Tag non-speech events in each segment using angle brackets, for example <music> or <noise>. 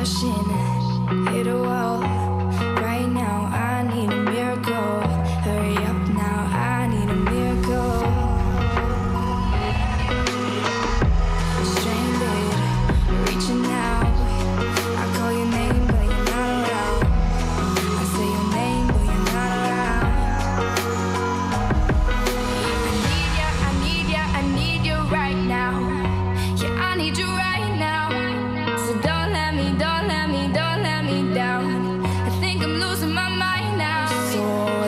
Rushing, hit a wall. Let me, don't let me, don't let me down. I think I'm losing my mind now. So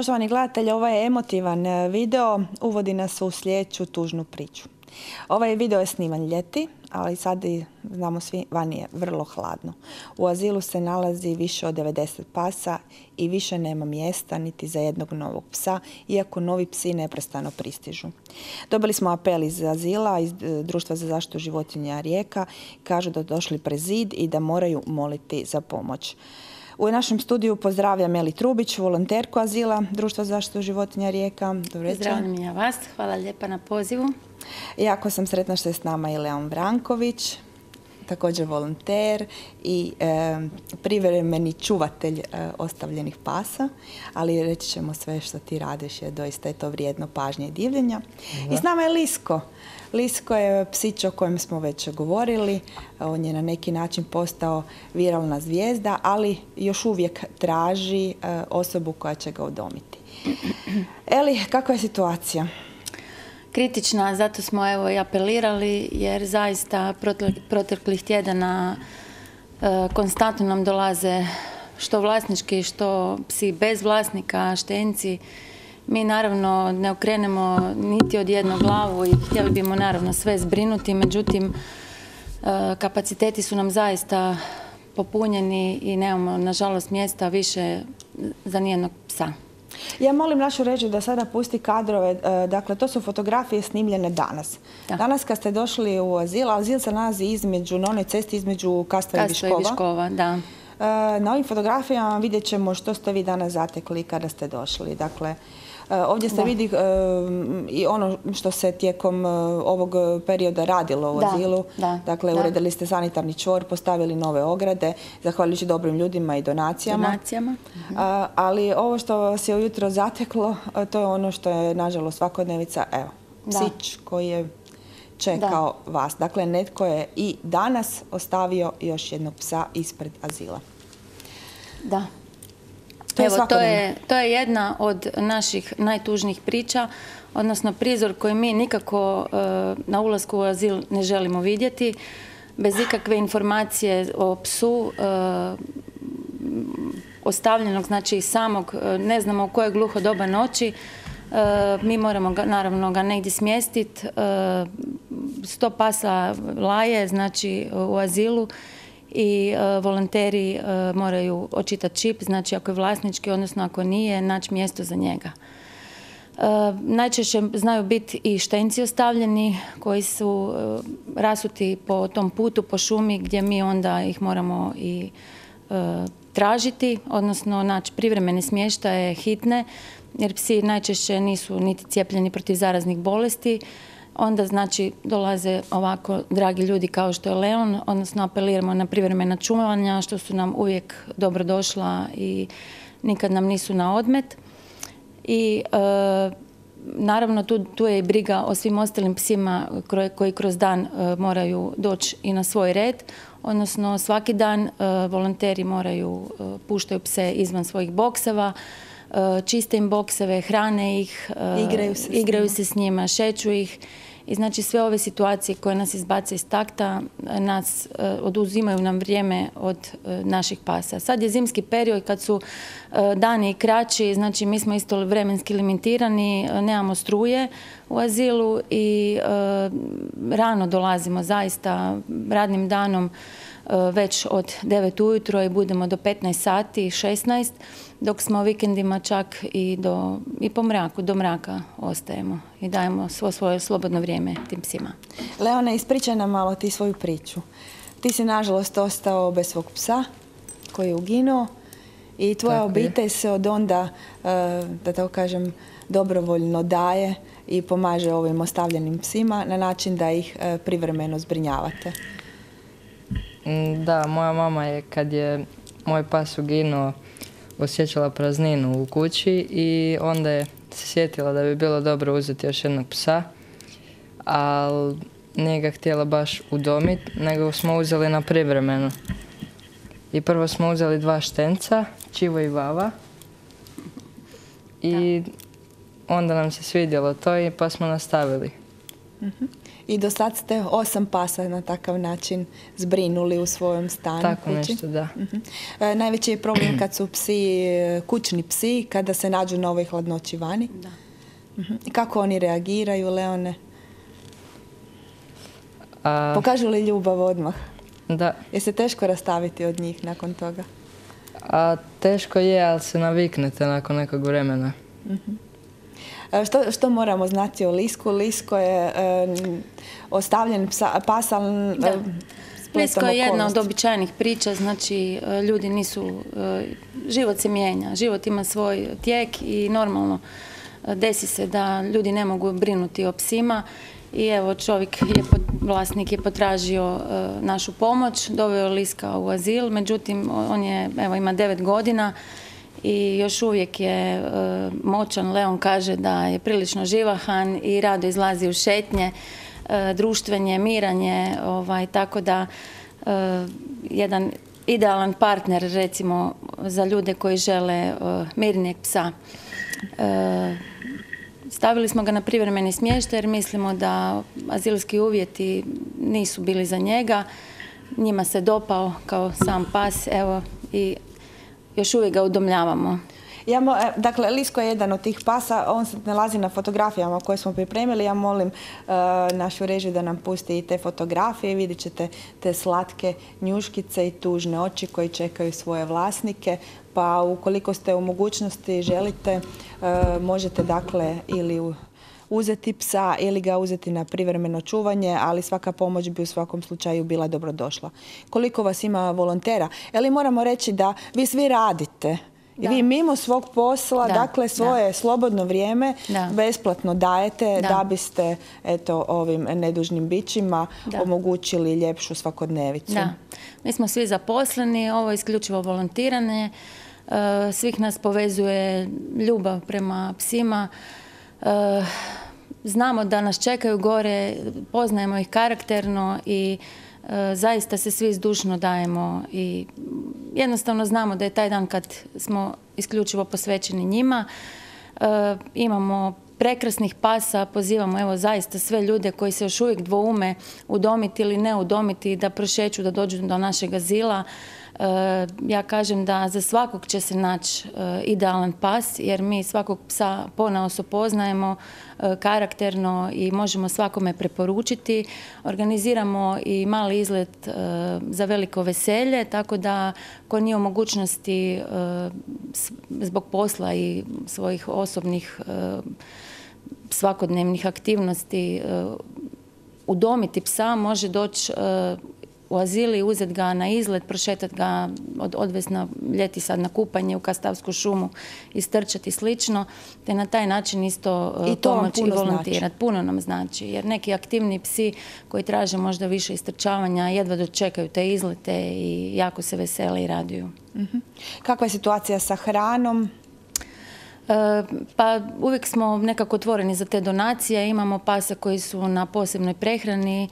Poštovani gledatelji, ovaj emotivan e, video uvodi nas u sljedeću tužnu priču. Ovaj video je sniman ljeti, ali sad znamo svi, vani je vrlo hladno. U azilu se nalazi više od 90 pasa i više nema mjesta niti za jednog novog psa, iako novi psi neprestano pristižu. Dobili smo apel iz azila, iz e, Društva za zaštitu životinja Rijeka. Kažu da došli pred zid i da moraju moliti za pomoć. U našem studiju pozdravljam Meli Trubić, volonterku azila Društva za zaštitu životinja Rijeka. Dobro večer. Pozdravljam i ja vas, hvala lijepa na pozivu. Jako sam sretna što je s nama i Leon Vranković, također volonter i privremeni čuvatelj e, ostavljenih pasa, ali reći ćemo sve što ti radiš je doista je to vrijedno pažnje i divljenja. I s nama je Lisko. Lisko je psić o kojem smo već govorili, on je na neki način postao viralna zvijezda, ali još uvijek traži e, osobu koja će ga udomiti. Eli, kakva je situacija? Kritična, zato smo evo i apelirali jer zaista proteklih tjedana e, konstantno nam dolaze što vlasnički, što psi bez vlasnika, štenci. Mi naravno ne okrenemo niti od jednog glavu i htjeli bimo naravno sve zbrinuti, međutim e, kapaciteti su nam zaista popunjeni i nemamo nažalost mjesta više za nijednog psa. Ja molim našu ređu da sada pusti kadrove, e, dakle to su fotografije snimljene danas. Da. Danas kad ste došli u azil, azil se nalazi između, na onoj cesti između Kastva i Kastva i Viškova. Viškova, da. E, Na ovim fotografijama vidjet ćemo što ste vi danas zatekli kada ste došli. Dakle, e, ovdje se Da. vidi e, i ono što se tijekom ovog perioda radilo u Da, azilu. da, Dakle, da. uredili ste sanitarni čvor, postavili nove ograde, zahvaljujući dobrim ljudima i donacijama. Donacijama. Ali ovo što vas je ujutro zateklo, to je ono što je nažalost svakodnevica, evo, psić koji je čekao vas. Dakle, netko je i danas ostavio još jednog psa ispred azila. Da. To je Evo, to svakodnevno. je, to je jedna od naših najtužnijih priča, odnosno prizor koji mi nikako e, na ulasku u azil ne želimo vidjeti. Bez ikakve informacije o psu, e, ostavljenog, znači samog, e, ne znamo u koje gluho doba noći, mi moramo ga, naravno ga negdje smjestiti. Sto pasa laje, znači u azilu i e, volonteri e, moraju očitati čip, znači ako je vlasnički, odnosno ako nije, naći mjesto za njega. najčešće znaju biti i štenci ostavljeni koji su rasuti po tom putu, po šumi gdje mi onda ih moramo i tražiti, odnosno naći privremene smještaje hitne, jer psi najčešće nisu niti cijepljeni protiv zaraznih bolesti, onda znači dolaze ovako dragi ljudi kao što je Leon, odnosno apeliramo na privremena čuvanja što su nam uvijek dobro došla i nikad nam nisu na odmet. I e, naravno tu, tu je i briga o svim ostalim psima koji kroz dan e, moraju doći i na svoj red, odnosno svaki dan e, volonteri moraju, puštaju pse izvan svojih bokseva, čiste im bokseve, hrane ih, igraju se, igraju se s njima, šeću ih i znači sve ove situacije koje nas izbace iz takta, nas e, oduzimaju nam vrijeme od e, naših pasa. Sad je zimski period kad su dani kraći, znači mi smo isto vremenski limitirani, nemamo struje u azilu i rano dolazimo zaista radnim danom već od 9 ujutro i budemo do 15 sati, 16 dok smo vikendima čak i, do, i po mraku, do mraka ostajemo i dajemo svo svoje slobodno vrijeme tim psima. Leona, ispričaj nam malo ti svoju priču. Ti si nažalost ostao bez svog psa koji je uginuo i tvoja obitelj se od onda, e, da tako kažem, dobrovoljno daje i pomaže ovim ostavljenim psima na način da ih e, privremeno zbrinjavate. Mm, da, moja mama je kad je moj pas uginuo osjećala prazninu u kući i onda je se sjetila da bi bilo dobro uzeti još jednog psa, ali nije ga htjela baš udomiti, nego smo uzeli na privremenu. I prvo smo uzeli dva štenca, Čivo i Vava. I onda nam se svidjelo to i pa smo nastavili. Mhm. I do sad ste osam pasa na takav način zbrinuli u svojom stanu. Tako nešto, da. Mhm. E, najveći je problem kad su psi, kućni psi, kada se nađu na ovoj hladnoći vani. Da. Mhm. Kako oni reagiraju, Leone? A... Pokažu li ljubav odmah? Da. Je se teško rastaviti od njih nakon toga? A, teško je, ali se naviknete nakon nekog vremena. Mhm. E, što, što moramo znati o Lisku? Lisko je e, ostavljen psa, pasal e, Lisko je jedna od običajnih priča, znači ljudi nisu, život se mijenja, život ima svoj tijek i normalno desi se da ljudi ne mogu brinuti o psima i evo čovjek je, vlasnik je potražio našu pomoć, doveo Liska u azil, međutim on je, evo ima devet godina i još uvijek je e, moćan. Leon kaže da je prilično živahan i rado izlazi u šetnje, e, društvenje, miranje, ovaj, tako da e, jedan idealan partner recimo za ljude koji žele mirnijeg psa. Stavili smo ga na privremeni smještaj jer mislimo da azilski uvjeti nisu bili za njega. Njima se dopao kao sam pas, evo i još uvijek ga udomljavamo. Ja e, dakle, Lisko je jedan od tih pasa, on se nalazi na fotografijama koje smo pripremili. Ja molim e, našu režiju da nam pusti i te fotografije. Vidjet ćete te slatke njuškice i tužne oči koji čekaju svoje vlasnike. Pa ukoliko ste u mogućnosti želite, e, možete dakle ili u uzeti psa ili ga uzeti na privremeno čuvanje, ali svaka pomoć bi u svakom slučaju bila dobrodošla. Koliko vas ima volontera? Eli moramo reći da vi svi radite. I vi mimo svog posla, dakle svoje slobodno vrijeme besplatno dajete da. biste eto ovim nedužnim bićima omogućili ljepšu svakodnevicu. Da. Mi smo svi zaposleni, ovo je isključivo volontiranje. E, svih nas povezuje ljubav prema psima. E, znamo da nas čekaju gore, poznajemo ih karakterno i e, zaista se svi zdušno dajemo i jednostavno znamo da je taj dan kad smo isključivo posvećeni njima. E, imamo prekrasnih pasa, pozivamo evo zaista sve ljude koji se još uvijek dvoume udomiti ili ne udomiti da prošeću, da dođu do našeg azila. E, ja kažem da za svakog će se naći e, idealan pas jer mi svakog psa ponaoso poznajemo e, karakterno i možemo svakome preporučiti. Organiziramo i mali izlet za veliko veselje, tako da ko nije u mogućnosti zbog posla i svojih osobnih svakodnevnih aktivnosti e, udomiti psa može doći e, u azili, uzeti ga na izlet, prošetati ga, od, odvesti na ljeti sad na kupanje u Kastavsku šumu, istrčati i slično, te na taj način isto I to vam pomoći i puno volontirati. znači. Puno nam znači, jer neki aktivni psi koji traže možda više istrčavanja jedva dočekaju te izlete i jako se vesele i raduju. Kakva je situacija sa hranom? E, Pa uvijek smo nekako otvoreni za te donacije. Imamo pasa koji su na posebnoj prehrani.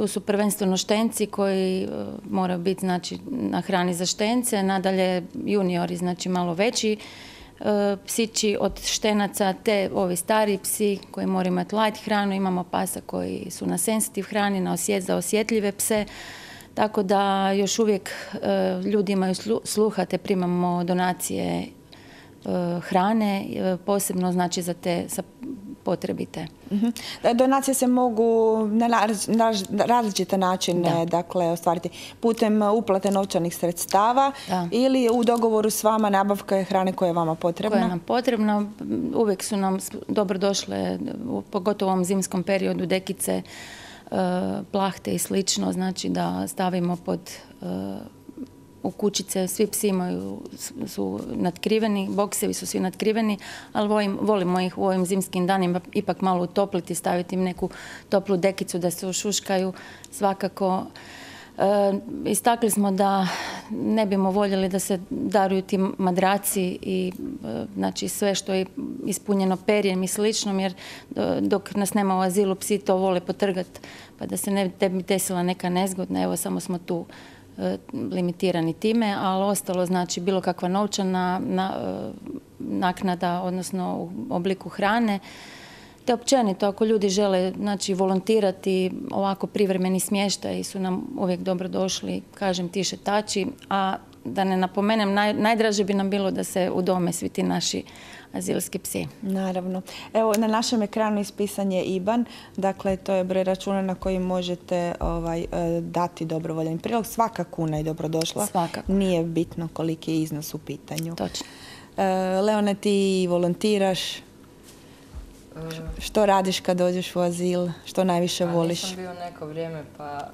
Tu su prvenstveno štenci koji e, moraju biti znači, na hrani za štence. Nadalje juniori, znači malo veći e, psići od štenaca, te ovi stari psi koji moraju imati light hranu. Imamo pasa koji su na sensitive hrani, na osjet, za osjetljive pse. Tako da još uvijek e, ljudi imaju slu- sluha te primamo donacije hrane, posebno znači za te sa potrebite. Mhm. Donacije se mogu na raz- na raz- na različite načine Da. dakle, ostvariti. Putem uplate novčanih sredstava Da. ili u dogovoru s vama nabavka je hrane koja je vama potrebna. koja je nam potrebna. Uvijek su nam dobro došle, pogotovo u ovom zimskom periodu, dekice, e, plahte i slično, znači da stavimo pod e, u kućice, svi psi imaju, su natkriveni, boksevi su svi natkriveni, ali volim- volimo ih u ovim zimskim danima ipak malo utopliti, staviti im neku toplu dekicu da se ušuškaju svakako. E, istakli smo da ne bimo voljeli da se daruju ti madraci i e, znači sve što je ispunjeno perjem i sličnom jer e, dok nas nema u azilu psi to vole potrgat pa da se ne bi desila neka nezgodna evo samo smo tu limitirani time, ali ostalo znači bilo kakva novčana na, e, naknada, odnosno u obliku hrane. Te općenito, ako ljudi žele znači, volontirati, ovako privremeni smještaj su nam uvijek dobro došli, kažem ti šetači, a da ne napomenem, naj, najdraže bi nam bilo da se udome svi ti naši azilski psi. Naravno. Evo, na našem ekranu ispisan je IBAN, dakle to je broj računa na koji možete ovaj, e, dati dobrovoljan prilog. Svaka kuna je dobrodošla. Svakako. Nije bitno koliki je iznos u pitanju. Točno. E, Leone, ti volontiraš. Što radiš kad dođeš u azil? Što najviše Pa voliš? Nisam bio neko vrijeme pa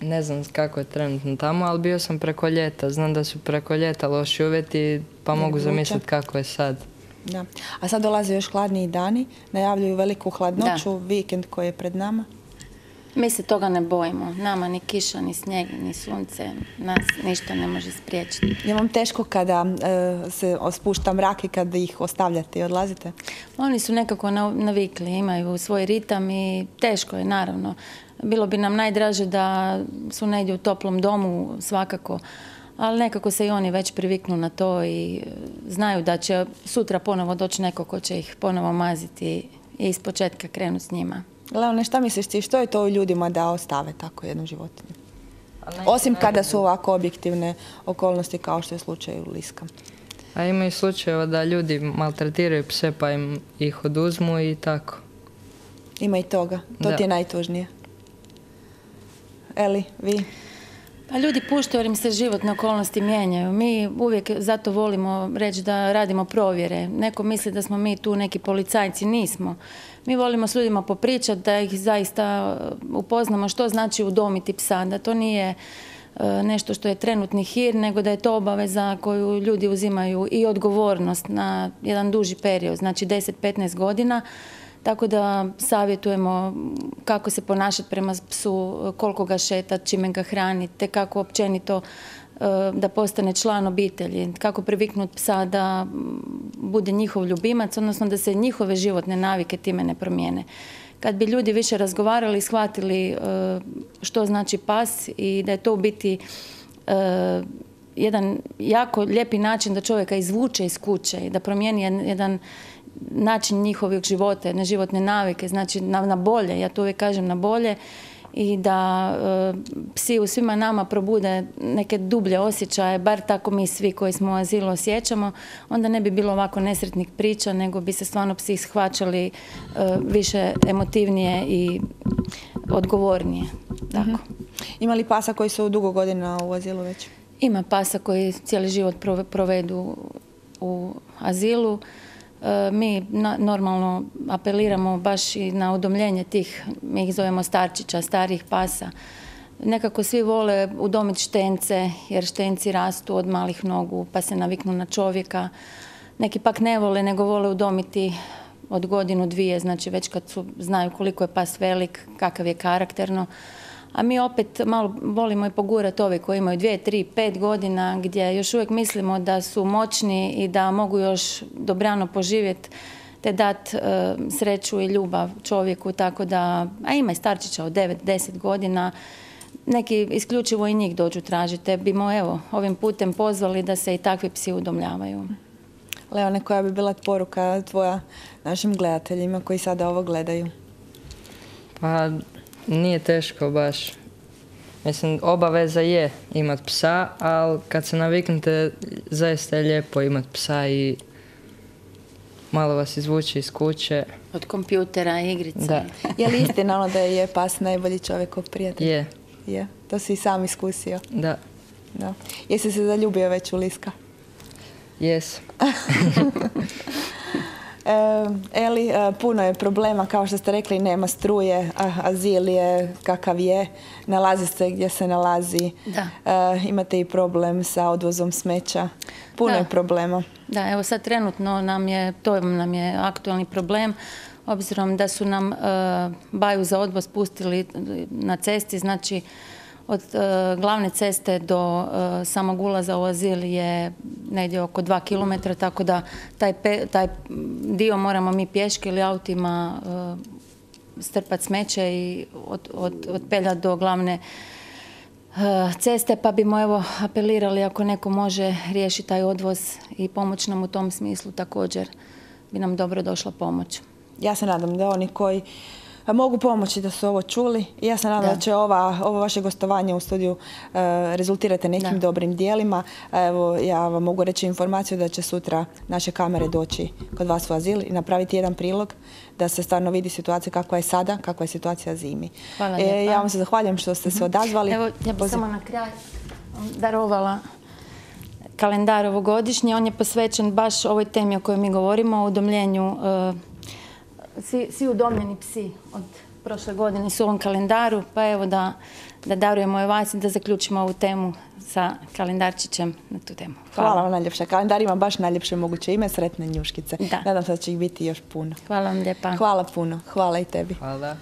ne znam kako je trenutno tamo, ali bio sam preko ljeta. Znam da su preko ljeta loši uvjeti, pa mogu zamisliti kako je sad. Da. A sad dolaze još hladniji dani, najavljuju veliku hladnoću, vikend koji je pred nama. Mi se toga ne bojimo. Nama ni kiša, ni snijeg, ni sunce, nas ništa ne može spriječiti. Je vam teško kada e, se spušta mrak i kad ih ostavljate i odlazite? Oni su nekako na- navikli, imaju svoj ritam i teško je naravno. Bilo bi nam najdraže da su negdje u toplom domu svakako, ali nekako se i oni već priviknu na to i e, znaju da će sutra ponovo doći neko ko će ih ponovo maziti i iz početka krenuti s njima. Leone, šta misliš ti, što je to u ljudima da ostave tako jednu životinju? Osim kada su ovako objektivne okolnosti kao što je slučaj u Liska. A ima i slučajeva da ljudi maltretiraju pse pa im ih oduzmu i tako. Ima i toga, to Da. ti je najtužnije. Eli, vi? Pa ljudi puštaju jer im se životne okolnosti mijenjaju. Mi uvijek zato volimo reći da radimo provjere. Neko misli da smo mi tu neki policajci, nismo. Mi volimo s ljudima popričati, da ih zaista uh, upoznamo što znači udomiti psa, da to nije uh, nešto što je trenutni hir, nego da je to obaveza koju ljudi uzimaju i odgovornost na jedan duži period, znači 10-15 godina. Tako da savjetujemo kako se ponašati prema psu, koliko ga šetati, čime ga hraniti, te kako općenito e, da postane član obitelji, kako priviknuti psa da bude njihov ljubimac, odnosno da se njihove životne navike time ne promijene. Kad bi ljudi više razgovarali i shvatili e, što znači pas i da je to u biti e, jedan jako lijepi način da čovjeka izvuče iz kuće i da promijeni jedan način njihovog života, jedne životne navike, znači na, na bolje, ja to uvijek kažem na bolje i da e, psi u svima nama probude neke dublje osjećaje, bar tako mi svi koji smo u azilu osjećamo, onda ne bi bilo ovako nesretnih priča, nego bi se stvarno psi shvaćali e, više emotivnije i odgovornije. Tako. Ima li pasa koji su dugo godina u azilu već? Ima pasa koji cijeli život prove- provedu u azilu. E, mi normalno apeliramo baš i na udomljenje tih, mi ih zovemo starčića, starih pasa. Nekako svi vole udomiti štence, jer štenci rastu od malih nogu, pa se naviknu na čovjeka. Neki pak ne vole, nego vole udomiti od godinu, dvije, znači već kad su, znaju koliko je pas velik, kakav je karakterno. A mi opet malo volimo i pogurati ove koji imaju dvije, tri, pet godina gdje još uvijek mislimo da su moćni i da mogu još dobrano poživjeti te dat e, sreću i ljubav čovjeku, tako da, a ima i starčića od 9-10 godina, neki isključivo i njih dođu tražiti. Bimo evo ovim putem pozvali da se i takvi psi udomljavaju. Leone, koja bi bila poruka tvoja našim gledateljima koji sada ovo gledaju? Pa nije teško baš. Mislim, obaveza je imat psa, ali kad se naviknete, zaista je lijepo imat psa i malo vas izvući iz kuće. Od kompjutera, igrice. Da, Je li istina ono da je pas najbolji čovjekov prijatelj? je, Je. To si i sam iskusio. da, Da. Jesi se zaljubio već u Liska? jes. <laughs> E, Eli, e, puno je problema, kao što ste rekli, nema struje, a, azil je kakav je, nalazi se gdje se nalazi. Da. E, imate i problem sa odvozom smeća. Puno Da. je problema. Da, evo sad trenutno nam je, to nam je aktualni problem, obzirom da su nam e, baju za odvoz pustili na cesti, znači od e, glavne ceste do e, samog ulaza u azil je negdje oko dva kilometra, tako da taj, dio moramo mi pješke ili autima e, strpat smeće i od, od, otpeljati do glavne ceste, pa bimo evo apelirali ako neko može riješiti taj odvoz i pomoći nam u tom smislu također bi nam dobro došla pomoć. Ja se nadam da oni koji mogu pomoći da su ovo čuli. I ja se nadam da, Da. će ova, ovo vaše gostovanje u studiju e, rezultirati nekim Da. dobrim dijelima. Evo, ja vam mogu reći informaciju da će sutra naše kamere doći kod vas u azil i napraviti jedan prilog da se stvarno vidi situacija kakva je sada, kakva je situacija zimi. Hvala E, ja vam se zahvaljujem što ste se odazvali. Evo, ja bih samo na kraj darovala kalendar ovogodišnji. On je posvećen baš ovoj temi o kojoj mi govorimo, o udomljenju. e, svi, svi udomljeni psi od prošle godine su u ovom kalendaru, pa evo da, da darujemo i vas i da zaključimo ovu temu sa kalendarčićem na tu temu. Hvala vam najljepša. Kalendar ima baš najljepše moguće ime, sretne njuškice. Da. Nadam se da će ih biti još puno. Hvala vam lijepa. Hvala puno. Hvala i tebi. Hvala.